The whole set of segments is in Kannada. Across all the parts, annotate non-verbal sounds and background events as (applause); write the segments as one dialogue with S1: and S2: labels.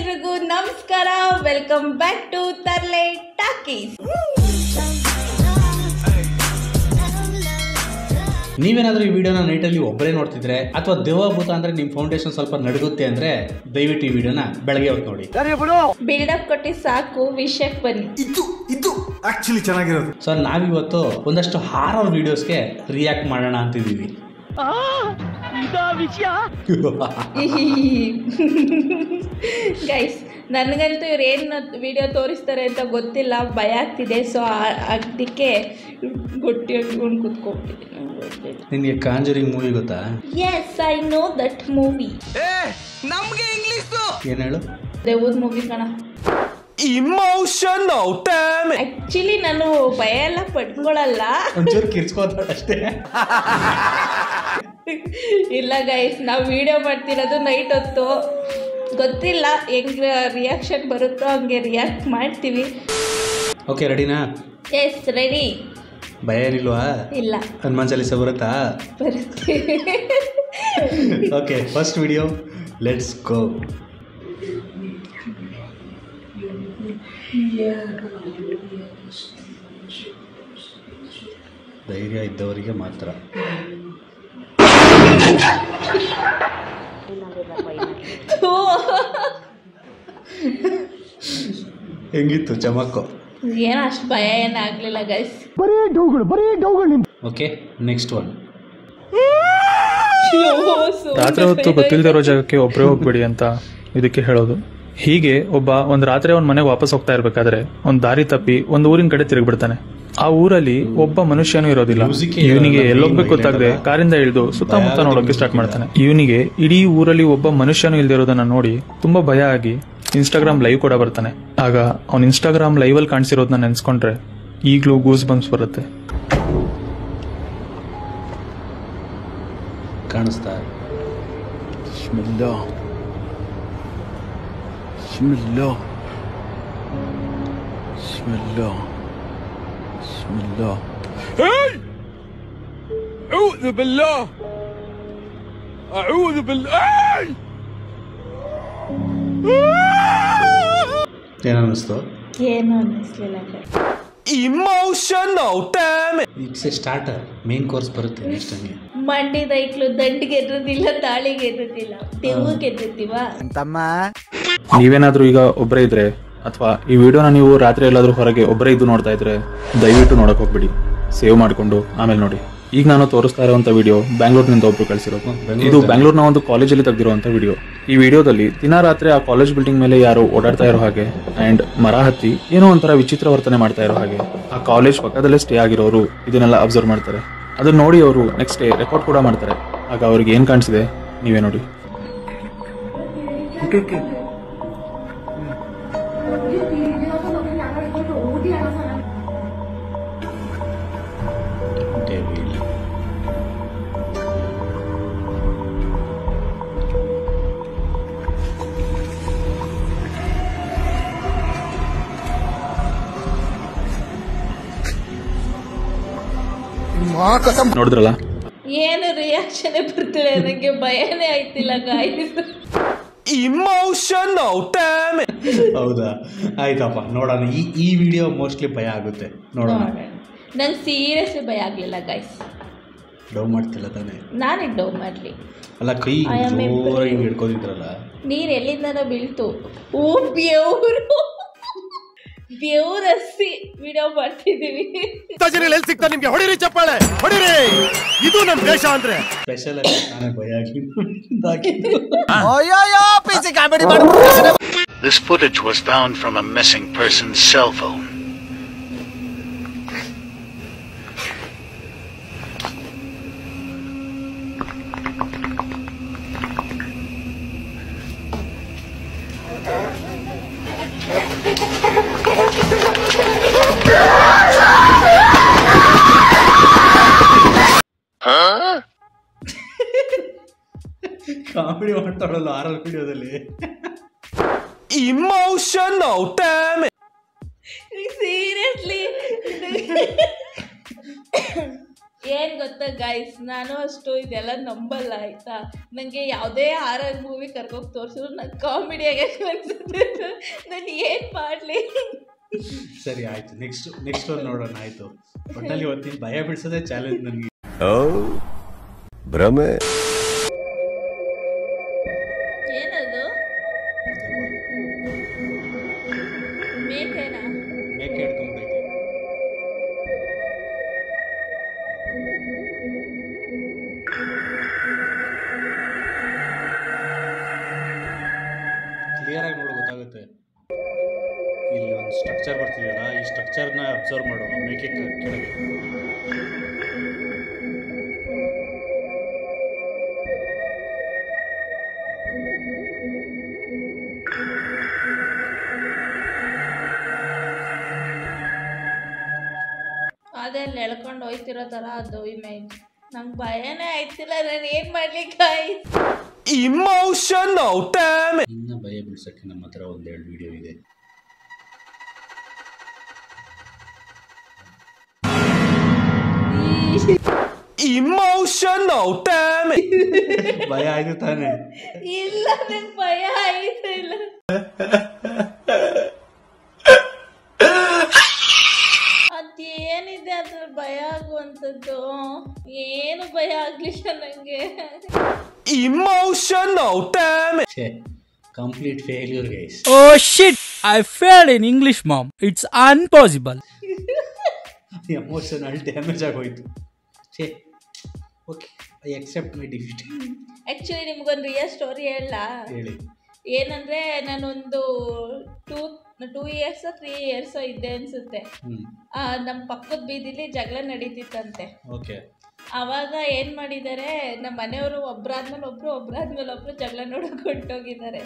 S1: ಎಲ್ರಿಗೂ ನಮಸ್ಕಾರ. Welcome back to Tharle talkies
S2: ನೀವೇನಾದ್ರೂ ಈ ವಿಡಿಯೋನ ನೈಟಲ್ಲಿ ಒಬ್ಬರೇ ನೋಡ್ತಿದ್ರೆ ಅಥವಾ ದೇವಭೂತ ಅಂದ್ರೆ ನಿಮ್ಮ ಫೌಂಡೇಶನ್ ಸ್ವಲ್ಪ ನಡುಗುತ್ತೆ ಅಂದ್ರೆ ದಯವಿಟ್ಟು ಈ ವಿಡಿಯೋನ ಬೆಳಗ್ಗೆ ಹೊತ್ತು ನೋಡಿ.
S1: ಬಿಲ್ಡಪ್ ಕೊಟ್ಟಿ ಸಾಕು ವಿಷಯಕ್ಕೆ ಬನ್ನಿ.
S3: ಇದು ಇದು ಆಕ್ಚುಲಿ ಚೆನ್ನಾಗಿರೋದು.
S2: ಸೊ ನಾವಿವತ್ತು ಒಂದಷ್ಟು ಹಾರರ್ ವಿಡಿಯೋಸ್ಗೆ ರಿಯಾಕ್ಟ್ ಮಾಡೋಣ ಅಂತಿದ್ದೀವಿ. (laughs) (laughs) (laughs)
S1: ಗೈಸ್ ನನಗಂತೂ ಇವ್ರು ಏನು ವಿಡಿಯೋ ತೋರಿಸ್ತಾರೆ ಅಂತ ಗೊತ್ತಿಲ್ಲ ಭಯ ಆಗ್ತಿದೆ. ಸೊ ಅದಕ್ಕೆ ಗೊಟ್ಟಿ ಕೂತ್ಕೊಂಡ್ಬಿಟ್ಟಿದ್ದೀನಿ.
S2: ನಿಮಗೆ ಕಾಂಜರಿ ಮೂವಿ ಗೊತ್ತಾ?
S1: Yes I know that movie
S2: ಏನು ಹೇಳು?
S1: ದೇವೂದ್ ಮೂವಿ ಕಣ.
S3: ಇಮೋಷನಲ್ ಡ್ಯಾಮ್
S1: ಆ್ಯಕ್ಚುಲಿ ನಾನು ಭಯ ಎಲ್ಲ ಪಡ್ಕೊಳ್ಳಲ್ಲ
S2: ಒಂಚೂರು ಕಿರ್ಚ್ಕೋತಾಳ ಅಷ್ಟೇ. (laughs)
S1: ಇಲ್ಲ ಗೈಸ್ ನಾವು ವಿಡಿಯೋ ಮಾಡ್ತಿರೋದು ನೈಟ್ ಹೊತ್ತು. ಗೊತ್ತಿಲ್ಲ ಹೆಂಗೆ ರಿಯಾಕ್ಷನ್ ಬರುತ್ತೋ ಹಂಗೆ ರಿಯಾಕ್ಟ್ ಮಾಡ್ತೀವಿ.
S2: ಓಕೆ ರೆಡಿನಾ
S1: ಎಸ್ ರೆಡಿ
S2: ಭಯ ಏನಿಲ್ವಾ?
S1: ಇಲ್ಲ.
S2: ಹನುಮಾನ್ ಚಾಲಿಸ ಬರುತ್ತಾ?
S1: ಬರುತ್ತೆ.
S2: Okay first video let's go ಧೈರ್ಯ ಇದ್ದವರಿಗೆ ಮಾತ್ರ. ಹೆಂಗಿತ್ತು ಚಮಕ್ಕು?
S1: ಏನು ಅಷ್ಟು ಭಯ ಏನಾಗಲಿಲ್ಲ ಗೈಸ್
S2: ಓಕೆ ನೆಕ್ಸ್ಟ್ ಒನ್
S4: ರಾತ್ರಿ ಹೊತ್ತು ಗೊತ್ತಿಲ್ಲದೆ ಇರೋ ಜಾಗಕ್ಕೆ ಒಬ್ಬರೇ ಹೋಗ್ಬೇಡಿ ಅಂತ ಇದಕ್ಕೆ ಹೇಳೋದು. ಹೀಗೆ ಒಬ್ಬ ಒಂದು ರಾತ್ರಿ ಅವನ ಮನೆಗೆ ವಾಪಸ್ ಹೋಗ್ತಾ ಇರ್ಬೇಕಾದ್ರೆ ಒಂದು ದಾರಿ ತಪ್ಪಿ ಒಂದು ಊರಿನ ಕಡೆ ತಿರುಗ್ಬಿಡ್ತಾನೆ. ಆ ಊರಲ್ಲಿ ಒಬ್ಬ ಮನುಷ್ಯನು ಇರೋದಿಲ್ಲ. ಇವನಿಗೆ ಎಲ್ಲೋಗ್ಬೇಕು ಗೊತ್ತಾಗದೆ ಕಾರಿಂದ ಇಳಿದು ಸುತ್ತಮುತ್ತ ನೋಡೋಕೆ ಸ್ಟಾರ್ಟ್ ಮಾಡ್ತಾನೆ. ಇವನಿಗೆ ಇಡೀ ಊರಲ್ಲಿ ಒಬ್ಬ ಮನುಷ್ಯನೂ ಇಲ್ದಿರೋದನ್ನ ನೋಡಿ ತುಂಬಾ ಭಯ ಆಗಿ ಇನ್ಸ್ಟಾಗ್ರಾಮ್ ಲೈವ್ ಕೂಡ ಬರ್ತಾನೆ. ಆಗ ಅವ್ನ ಇನ್ಸ್ಟಾಗ್ರಾಮ್ ಲೈವ್ ಅಲ್ಲಿ ಕಾಣಿಸಿರೋದನ್ನ ನೆನ್ಸ್ಕೊಂಡ್ರೆ ಈಗಲೂ ಗೂಸ್ ಬಂಪ್ಸ್ ಬರುತ್ತೆ.
S2: ಕಾಣಿಸ್ತಾ
S3: ಸ್ಮೆಲ್ಲೋ. ಸ್ಮೆಲ್ಲೋ. بسم الله بسم الله بسم الله هاي أعوذ بالله أعوذ بالله
S2: ಏನನ್ನಿಸ್ತು
S1: ಏನು ಅನ್ನಿಸ್ಲಿಲ್ಲ guys.
S3: Emotional damn
S2: it's a starter main course ಬರುತ್ತೆ ನೆಕ್ಸ್ಟ್ ಹಂಗೆ
S1: ಮಂಡಿ ದೈಕ್ಲು ದಂಡಿಗೆ ಎದ್ರದಿಲ್ಲ ತಾಳಿಗೆ ಎದ್ರದಿಲ್ಲ ತೆವ್ವಕ್ಕೆ ಎದ್ರತೀವ
S4: ನೀವೇನಾದ್ರೂ ಈಗ ಒಬ್ಬರೇ ಇದ್ರೆ ಅಥವಾ ಈ ವಿಡಿಯೋನ ನೀವು ರಾತ್ರಿ ಎಲ್ಲಾದ್ರೂ ಹೊರಗೆ ಒಬ್ಬರೇ ಇದ್ದು ನೋಡ್ತಾ ಇದ್ರೆ ದಯವಿಟ್ಟು ನೋಡಕ್ ಹೋಗ್ಬಿಡಿ. ಸೇವ್ ಮಾಡಿಕೊಂಡು ಆಮೇಲೆ ನೋಡಿ. ಈಗ ನಾನು ತೋರಿಸ್ತಾ ಇರುವಂತ ವಿಡಿಯೋ ಬ್ಯಾಂಗ್ಳೂರ್ನಿಂದ ಒಬ್ರು ಕಳಿಸಿರೋದು. ಇದು ಬ್ಯಾಂಗ್ಳೂರ್ನ ಒಂದು ಕಾಲೇಜಲ್ಲಿ ತೆಗೆದಿರುವಂತ ವಿಡಿಯೋ. ಈ ವಿಡಿಯೋದಲ್ಲಿ ದಿನ ರಾತ್ರಿ ಆ ಕಾಲೇಜ್ ಬಿಲ್ಡಿಂಗ್ ಮೇಲೆ ಯಾರು ಓಡಾಡ್ತಾ ಇರೋ ಹಾಗೆ ಅಂಡ್ ಮರ ಹತ್ತಿ ಏನೋ ಒಂಥರ ವಿಚಿತ್ರ ವರ್ತನೆ ಮಾಡ್ತಾ ಇರೋ ಹಾಗೆ ಆ ಕಾಲೇಜ್ ಪಕ್ಕದಲ್ಲೇ ಸ್ಟೇ ಆಗಿರೋರು ಇದನ್ನೆಲ್ಲ ಅಬ್ಸರ್ವ್ ಮಾಡ್ತಾರೆ. ಅದನ್ನ ನೋಡಿ ಅವರು ನೆಕ್ಸ್ಟ್ ಡೇ ರೆಕಾರ್ಡ್ ಕೂಡ ಮಾಡ್ತಾರೆ. ಆಗ ಅವ್ರಿಗೆ ಏನ್ ಕಾಣಿಸಿದೆ? ನೀವೇ ನೋಡಿ. ನೋಡಿದ್ರಲ್ಲ?
S1: ಏನು ರಿಯಾಕ್ಷನ್ ಬರ್ತಿಲ್ಲ ನನಗೆ ಭಯನೇ ಆಯ್ತಿಲ್ಲ ಗಾಯ್ಸ್
S3: ಇಮೋಷನ್
S2: ಹೌದಾ? ಆಯ್ತಪ್ಪ ನೋಡೋಣ. ಈ ಈ ವಿಡಿಯೋ ಮೋಸ್ಟ್ಲಿ ಭಯ ಆಗುತ್ತೆ. ನೋಡೋಣ.
S1: ನಂಗೆ ಸೀರಿಯಸ್ಲಿ ಭಯ ಆಗಲಿಲ್ಲ ಗಾಯ್ಸ್
S2: ಡೌ ಮಾಡ್ತಿಲ್ಲ ತಾನೆ?
S1: ನಾನೇ ಡೌ ಮಾಡಲಿ.
S2: ಅಲ್ಲ ಕೈ ಜೋರಾಗಿ ಹಿಡ್ಕೊಂಡಿದ್ರಲ್ಲ?
S1: ನೀರು ಎಲ್ಲಿಂದನೋ ಬೀಳ್ತು. ಓ ಬೆವರು ಬೆವರಸಿ ವಿಡಿಯೋ ಮಾಡ್ತಿದ್ದೀವಿ
S3: ಎಲ್ಲಿ ಸಿಗ್ತಾ ನಿಮ್ಗೆ ಹೊಡಿರಿ ಚಪ್ಪಾಳೆ ಹೊಡಿರಿ ಇದು ನಮ್ ದೇಶ ಅಂದ್ರೆ
S2: ಸ್ಪೆಷಲ್ ಆಗಿ ನಾನೇ ಭಯ ಆಗಿ ಹಾಕಿದ್ದು
S5: This footage was found from a missing person's cell phone.
S2: Comedy ಮಾಡ್ತಾಳಲ್ಲ ಆರಲ್ ವಿಡಿಯೋದಲ್ಲಿ
S3: damn
S1: ಸೀರಿಯಸ್ಲಿ ಏನು ಗೊತ್ತಾ ಗೈಸ್ ನಾನು ಅಷ್ಟು ಇದೆಲ್ಲ ನಂಬಲ್ಲ ಆಯ್ತಾ? ನನಗೆ ಯಾವುದೇ ಆರ್ ಮೂವಿ ಕರ್ಕೋಗ್ ತೋರಿಸಿದ್ರು ನಂಗೆ ಕಾಮಿಡಿಯಾಗೆ ಅನ್ಸುತ್ತೆ. ನಾನು ಏನು ಮಾಡಲಿ?
S2: ಸರಿ ಆಯ್ತು. ನೆಕ್ಸ್ಟ್ ನೆಕ್ಸ್ಟ್ ಒಂದು ನೋಡೋಣ ಆಯ್ತು. ಒಟ್ಟಲ್ಲಿ ಇವತ್ತಿನ ಭಯ ಬಿಡಿಸೋದೇ ಚಾಲೆಂಜ್ ನನಗೆ.
S3: ಭ್ರಮೆ.
S2: ಕ್ಲಿಯರ್ ಆಗಿ ನೋಡು ಗೊತ್ತಾಗುತ್ತೆ. ಇಲ್ಲಿ ಒಂದು ಸ್ಟ್ರಕ್ಚರ್ ಬರ್ತಿದೆಯಲ್ಲ ಈ ಸ್ಟ್ರಕ್ಚರ್ನ ಅಬ್ಸರ್ವ್ ಮಾಡು ಮೇಕಿಂಗ್ ಕೆಳಗೆ.
S1: ಅದೆಲ್ಲ ಎಳ್ಕೊಂಡು ಹೋಯ್ತಿರೋ ಥರ ಅದು ಇಮೇಜ್ ನಂಗೆ ಭಯನೇ ಆಯ್ತಿಲ್ಲ ನಾನು ಏನು ಮಾಡಲಿ ಗೈಸ್
S2: ಇನ್ನು ಭಯ ಬಿಡ್ಸೋಕ್ಕೆ ನಮ್ಮ ಹತ್ರ ಒಂದೆರಡು ವಿಡಿಯೋ ಇದೆ. (laughs) ಭಯ ಆಯ್ತು ತಾನೆ.
S1: ಇಲ್ಲ ನಂಗೆ ಭಯ ಆಯ್ತು ಇಲ್ಲ. ಅದೇನಿದೆ ಅದ್ರ ಭಯ ಆಗುವಂಥದ್ದು? ಏನು ಭಯ ಆಗಲಿಲ್ಲ ನನಗೆ
S2: ಛೇ complete failure guys
S6: Oh shit! I failed in English, mom. It's impossible. (laughs)
S2: Emotional damage ಆಗೋಯ್ತು. ಛೇ. Okay I accept my defeat
S1: actually ನಿಮ್ಗೊಂದು ರಿಯಲ್ ಸ್ಟೋರಿ ಹೇಳ.
S2: ಹೇಳಿ.
S1: ಏನಂದರೆ ನಾನೊಂದು two two years three years ಇದ್ದೆ ಅನ್ಸುತ್ತೆ. ನಮ್ಮ ಪಕ್ಕದ ಬೀದಿಲಿ ಜಗಳ ನಡೀತಿತ್ತಂತೆ.
S2: ಓಕೆ
S1: ಆವಾಗ ಏನು ಮಾಡಿದ್ದಾರೆ ನಮ್ಮ ಮನೆಯವರು ಒಬ್ರಾದ್ಮೇಲೆ ಒಬ್ರು ಒಬ್ಬರಾದ್ಮೇಲೆ ಒಬ್ರು ಜಗಳ ನೋಡೋಕೆ ಹೊಂಟೋಗಿದ್ದಾರೆ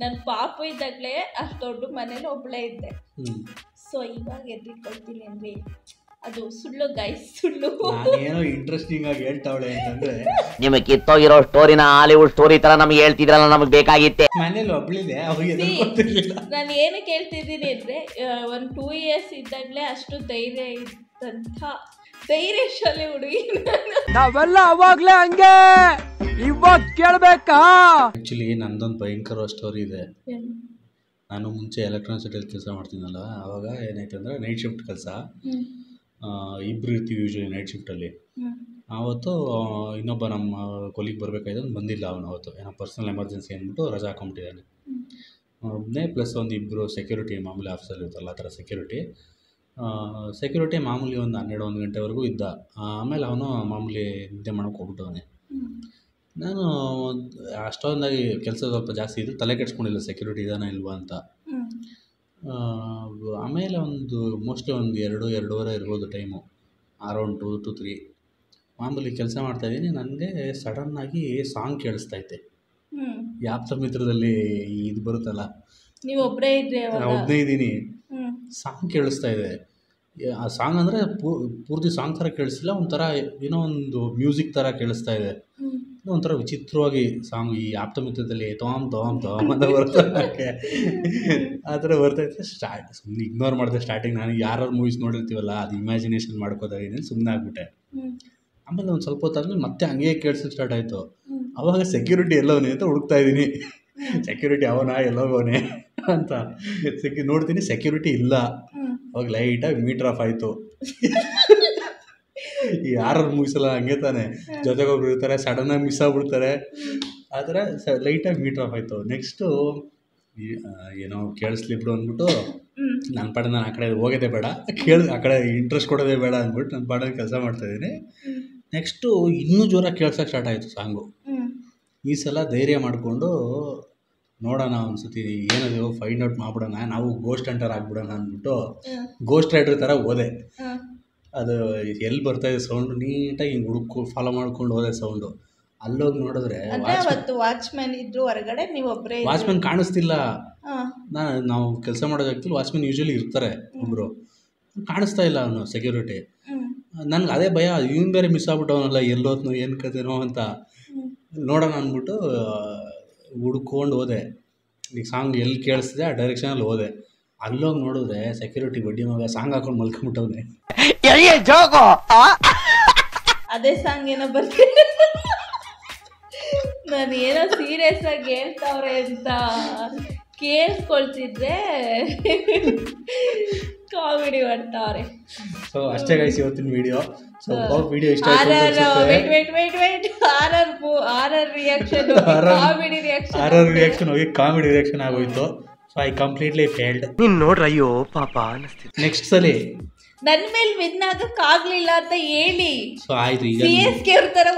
S1: ನನ್ನ ಪಾಪು ಇದ್ದಾಗಲೇ ಅಷ್ಟು ದೊಡ್ಡ ಮನೇಲಿ ಒಬ್ಬಳೇ ಇದ್ದೆ. ಸೊ ಇವಾಗ ಎದ್ದಿಟ್ಕೊಳ್ತೀನಿ ಅಂದ್ರಿ ಅದು ಸುಳ್ಳು ಗೈಸ್ ಸುಳ್ಳು.
S2: ಏನೋ ಇಂಟ್ರೆಸ್ಟಿಂಗ್ ಆಗಿ ಹೇಳ್ತಾವಳೆ ಅಂತಂದ್ರೆ
S7: ನಿಮಗೆ ಕಿತ್ತೋಗಿರೋ ಸ್ಟೋರಿನ ಹಾಲಿವುಡ್ ಸ್ಟೋರಿ ತರ ನಮ್ಗೆ ಹೇಳ್ತಿದ್ರಲ್ಲ ನಮಗೆ ಬೇಕಾಗಿತ್ತೆ.
S2: ಮನೇಲಿ ಒಬ್ಳಿದೆ
S1: ನಾನು ಏನಕ್ಕೆ ಹೇಳ್ತಿದ್ದೀನಿ ಅಂದ್ರೆ ಒಂದು ಟೂ ಇಯರ್ಸ್ ಇದ್ದಾಗಲೇ ಅಷ್ಟು ಧೈರ್ಯ ಇದ್ದಂಥ ಧೈರ್ಯಶಾಲಿ ಹುಡುಗಿ
S6: ನಾವೆಲ್ಲ ಅವಾಗ್ಲೇ ಹಂಗೆ. ಇವಾಗ ಕೇಳಬೇಕಾ?
S2: ಆ್ಯಕ್ಚುಲಿ ನಂದೊಂದು ಭಯಂಕರ ಸ್ಟೋರಿ ಇದೆ. ನಾನು ಮುಂಚೆ ಎಲೆಕ್ಟ್ರಾನಿಕ್ ಸಿಟಿಯಲ್ಲಿ ಕೆಲಸ ಮಾಡ್ತೀನಲ್ಲ ಅವಾಗ ಏನಾಯ್ತು ಅಂದರೆ ನೈಟ್ ಶಿಫ್ಟ್ ಕೆಲಸ. ಇಬ್ಬರು ಇರ್ತೀವಿ ಯೂಶ್ವಲಿ ನೈಟ್ ಶಿಫ್ಟಲ್ಲಿ ಆವತ್ತು ಇನ್ನೊಬ್ಬ ನಮ್ಮ ಕೊಲಿಗೆ ಬರಬೇಕಾಯ್ತು ಬಂದಿಲ್ಲ ಅವನು ಅವತ್ತು ಏನೋ ಪರ್ಸನಲ್ ಎಮರ್ಜೆನ್ಸಿ ಅಂದ್ಬಿಟ್ಟು ರಜಾ ಹಾಕೊಂಬಿಟ್ಟಿದ್ದಾನೆ ಒಬ್ಬನೇ ಪ್ಲಸ್ ಒಂದು ಇಬ್ಬರು ಸೆಕ್ಯೂರಿಟಿ ಮಾಮೂಲಿ ಆಫೀಸಲ್ಲಿ ಇರುತ್ತಲ್ಲ ಆ ಥರ ಸೆಕ್ಯೂರಿಟಿ ಸೆಕ್ಯೂರಿಟಿ ಮಾಮೂಲಿ ಒಂದು ಹನ್ನೆರಡು ಒಂದು ಗಂಟೆವರೆಗೂ ಇದ್ದ. ಆಮೇಲೆ ಅವನು ಮಾಮೂಲಿ ನಿದ್ದೆ ಮಾಡೋಕೆ ಹೋಗ್ಬಿಟ್ಟವನೆ. ನಾನು ಅಷ್ಟೊಂದಾಗಿ ಕೆಲಸ ಸ್ವಲ್ಪ ಜಾಸ್ತಿ ಇದ್ದು ತಲೆ ಕೆಡ್ಸ್ಕೊಂಡಿಲ್ಲ ಸೆಕ್ಯೂರಿಟಿ ಇದಾನ ಇಲ್ವಾ ಅಂತ. ಆಮೇಲೆ ಒಂದು ಮೋಸ್ಟ್ಲಿ ಒಂದು ಎರಡು ಎರಡೂವರೆ ಇರ್ಬೋದು time around two two three ಮಾಮೂಲಿ ಕೆಲಸ ಮಾಡ್ತಾ ಇದ್ದೀನಿ ನನಗೆ ಸಡನ್ನಾಗಿ ಸಾಂಗ್ ಕೇಳಿಸ್ತೈತೆ
S1: ಇದ್ದೆ
S2: ಯಾಪ್ತ ಮಿತ್ರದಲ್ಲಿ ಇದು ಬರುತ್ತಲ್ಲ?
S1: ನೀವು ಒಬ್ಬರೇ ಇದ್ರಿ
S2: ಒಬ್ಬನೇ ಇದ್ದೀನಿ. ಸಾಂಗ್ ಕೇಳಿಸ್ತಾ ಇದೆ. ಆ ಸಾಂಗ್ ಅಂದರೆ ಪೂರ್ತಿ ಸಾಂಗ್ ಥರ ಕೇಳಿಸ್ತಿಲ್ಲ ಒಂಥರ ಏನೋ ಒಂದು ಮ್ಯೂಸಿಕ್ ಥರ ಕೇಳಿಸ್ತಾ ಇದೆ. ಒಂಥರ ವಿಚಿತ್ರವಾಗಿ ಸಾಂಗ್ ಈ ಆಪ್ತ ಮಿತ್ರದಲ್ಲಿ ತೋಮ್ ತೋಮ್ ತೋಮ್ ಅಂತ ಬರ್ತದೆ ಆ ಥರ ಬರ್ತೈತೆ ಸ್ಟಾರ್ಟ್ ಸುಮ್ಮನೆ ಇಗ್ನೋರ್ ಮಾಡಿದೆ ಸ್ಟಾರ್ಟಿಂಗ್ ನಾನು ಯಾರು ಮೂವೀಸ್ ನೋಡಿರ್ತೀವಲ್ಲ ಅದು ಇಮ್ಯಾಜಿನೇಷನ್ ಮಾಡ್ಕೋದಾಗಿದ್ದೀನಿ ಸುಮ್ಮನೆ ಆಗ್ಬಿಟ್ಟೆ. ಆಮೇಲೆ ಒಂದು ಸ್ವಲ್ಪ ಹೊತ್ತಾದ್ಮೇಲೆ ಮತ್ತೆ ಹಂಗೆ ಕೇಳಿಸೋಕೆ ಸ್ಟಾರ್ಟ್ ಆಯಿತು. ಅವಾಗ ಸೆಕ್ಯೂರಿಟಿ ಎಲ್ಲವನೇ ಅಂತ ಹುಡುಕ್ತಾ ಇದ್ದೀನಿ. ಸೆಕ್ಯೂರಿಟಿ ಅವನಾ ಎಲ್ಲೋಗವನೇ ಅಂತ. ಸಿಕ್ಕಿ ನೋಡ್ತೀನಿ ಸೆಕ್ಯೂರಿಟಿ ಇಲ್ಲ. ಅವಾಗ ಲೈಟಾಗಿ ಮೀಟರ್ ಆಫ್ ಆಯಿತು. ಈ ಯಾರು ಮುಗಿಸಲ್ಲ ಹಂಗೆ ತಾನೆ. ಜೊತೆಗೊಬ್ರು ಇರ್ತಾರೆ ಸಡನ್ನಾಗಿ ಮಿಸ್ ಆಗ್ಬಿಡ್ತಾರೆ. ಆ ಥರ ಸ ಲೈಟಾಗಿ ಮೀಟ್ರ್ ಆಫ್ ಆಯಿತು. ನೆಕ್ಸ್ಟು ಏನೋ ಕೇಳಿಸ್ಲಿ ಬಿಡು ಅಂದ್ಬಿಟ್ಟು ನನ್ನ ಪಾಡ, ನಾನು ಆ ಕಡೆ ಹೋಗೋದೇ ಬೇಡ. ಕೇಳಿ, ಆ ಕಡೆ ಇಂಟ್ರೆಸ್ಟ್ ಕೊಡೋದೇ ಬೇಡ ಅಂದ್ಬಿಟ್ಟು ನನ್ನ ಪಾಡಲ್ಲಿ ಕೆಲಸ ಮಾಡ್ತಾಯಿದ್ದೀನಿ ನೆಕ್ಸ್ಟು ಇನ್ನೂ ಜೋರಾಗಿ ಕೇಳ್ಸೋಕೆ ಸ್ಟಾರ್ಟ್ ಆಯಿತು ಸಾಂಗು. ಈ ಸಲ ಧೈರ್ಯ ಮಾಡಿಕೊಂಡು ನೋಡೋಣ ಒಂದ್ಸತಿ ಏನದು ಫೈಂಡ್ ಔಟ್ ಮಾಡ್ಬಿಡೋಣ ನಾವು ಗೋಸ್ಟ್ ಹಂಟರ್ ಆಗ್ಬಿಡೋಣ ಅಂದ್ಬಿಟ್ಟು ಗೋಸ್ಟ್ ರೈಡರ್ ಥರ ಹೋದೆ. ಅದು ಎಲ್ಲಿ ಬರ್ತಾ ಇದೆ ಸೌಂಡು ನೀಟಾಗಿ ಹಿಂಗೆ ಹುಡುಕು ಫಾಲೋ ಮಾಡ್ಕೊಂಡು ಹೋದೆ ಸೌಂಡು ಅಲ್ಲೋಗಿ ನೋಡಿದ್ರೆ
S1: ಅವತ್ತು ವಾಚ್ಮ್ಯಾನ್ ಇದ್ರು ಹೊರಗಡೆ ನೀವು ಒಬ್ಬರೇ
S2: ವಾಚ್ಮನ್ ಕಾಣಿಸ್ತಿಲ್ಲ. ನಾನು ನಾವು ಕೆಲಸ ಮಾಡೋ ಜಾಗದಲ್ಲಿ ವಾಚ್ಮನ್ ಯೂಶಲಿ ಇರ್ತಾರೆ ಒಬ್ಬರು ಕಾಣಿಸ್ತಾ ಇಲ್ಲ ಅವನು ಸೆಕ್ಯೂರಿಟಿ ನನಗೆ ಅದೇ ಭಯ ಇವನು ಬೇರೆ ಮಿಸ್ ಆಗ್ಬಿಟ್ಟವನಲ್ಲ ಎಲ್ಲೋತ್ನೋ ಏನು ಕತೆನೋ ಅಂತ. ನೋಡೋಣ ಅಂದ್ಬಿಟ್ಟು ಹುಡ್ಕೊಂಡು ಹೋದೆ. ಈಗ ಸಾಂಗ್ ಎಲ್ಲಿ ಕೇಳಿಸ್ತಿದೆ ಆ ಡೈರೆಕ್ಷನಲ್ಲಿ ಹೋದೆ. ಅಲ್ಲೋಗಿ ನೋಡಿದ್ರೆ ಸೆಕ್ಯೂರಿಟಿ ಬಡ್ಡಿ ಮಗ ಸಾಂಗ್ ಹಾಕೊಂಡು ಮಲ್ಕೊಂಬಿಟ್ಟವ್ನೆ.
S1: ಅದೇ ಸಾಂಗ್ ಏನೋ ಬರ್ತೀನಿ ನಾನು ಏನೋ ಸೀರಿಯಸ್ ಆಗಿ ಹೇಳ್ತಾವ್ರೆ ಅಂತ ಕೇಳಿಸ್ಕೊಳ್ತಿದ್ರೆ ಕಾಮಿಡಿ ಮಾಡ್ತಾವ್ರೆ
S2: ಸೊ ಅಷ್ಟೇ ಗೈಸ್ ಇವತ್ತಿನ ವಿಡಿಯೋ ಸೊ ವಿಡಿಯೋ ಇಷ್ಟ
S1: ಆರ್
S2: ಆಯ್ತು
S1: ಆರ್ wait wait wait wait R ಆರ್ ಆರ್ ಆರ್ ರಿಯಾಕ್ಷನ್ ಕಾಮಿಡಿ ರಿಯಾಕ್ಷನ್
S2: ಆರ್ ಆರ್ ರಿಯಾಕ್ಷನ್ ಹೋಗಿ ಕಾಮಿಡಿ ರಿಯಾಕ್ಷನ್ ಆಗೋಯ್ತು. ಸೊ ಐ ಕಂಪ್ಲೀಟ್ಲಿ ಫೇಲ್ಡ್
S8: ನೀನ್ ನೋಡ್ರಿ ಅಯ್ಯೋ ಪಾಪ ಅನಿಸ್ತಿದೆ.
S2: ನೆಕ್ಸ್ಟ್ ಸಲಿ.
S1: ನನ್ ಮೇಲೆ ವಿನ್ ಆಗಕ್ಕಾಗ್ಲಿಲ್ಲ ಅಂತ ಹೇಳಿ.
S2: ಸೊ ಆಯ್ತು ಈಗ
S1: ಸಿ ಎಸ್ ಕೆ ಅವ್ರ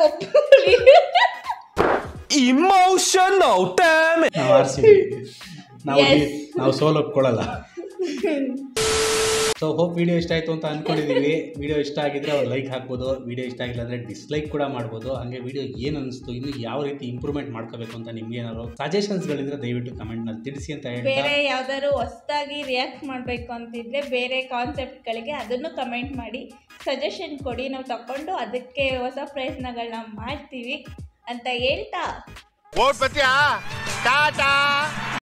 S3: ಇಮೋಷನಲ್ ಡ್ಯಾಮ್
S2: ನಾವು. ನಾವು ಸೋಲ್ ಒಪ್ಕೊಳ್ಳಲ್ಲ. (laughs) ಸೊ ಹೋಪ್ ವಿಡಿಯೋ ಇಷ್ಟ ಆಯಿತು ಅಂತ ಅಂದ್ಕೊಂಡಿದ್ದೀವಿ ವಿಡಿಯೋ ಇಷ್ಟ ಆಗಿದ್ರೆ ಅವ್ರು ಲೈಕ್ ಹಾಕ್ಬೋದು. ವಿಡಿಯೋ ಇಷ್ಟ ಆಗಿಲ್ಲ ಅಂದರೆ ಡಿಸ್ಲೈಕ್ ಕೂಡ ಮಾಡ್ಬೋದು. ಹಾಗೆ ವಿಡಿಯೋ ಏನು ಅನಿಸ್ತು ಇನ್ನು ಯಾವ ರೀತಿ ಇಂಪ್ರೂವ್ಮೆಂಟ್ ಮಾಡ್ಕೋಬೇಕು ಅಂತ ನಿಮ್ಗೆ ಏನಾದ್ರು ಸಜೆಷನ್ಸ್ಗಳಿದ್ರೆ ದಯವಿಟ್ಟು ಕಮೆಂಟ್ನಲ್ಲಿ ತಿಳಿಸಿ ಅಂತ ಹೇಳಿ
S1: ಬೇರೆ ಯಾವ್ದಾದ್ರು ಹೊಸದಾಗಿ ರಿಯಾಕ್ಟ್ ಮಾಡಬೇಕು ಅಂತಿದ್ರೆ ಬೇರೆ ಕಾನ್ಸೆಪ್ಟ್ಗಳಿಗೆ ಅದನ್ನು ಕಮೆಂಟ್ ಮಾಡಿ. ಸಜೆಷನ್ ಕೊಡಿ ನಾವು ತಗೊಂಡು ಅದಕ್ಕೆ ಹೊಸ ಪ್ರಯತ್ನಗಳನ್ನ ಮಾಡ್ತೀವಿ ಅಂತ ಹೇಳ್ತಾ.
S3: ಟಾಟಾ.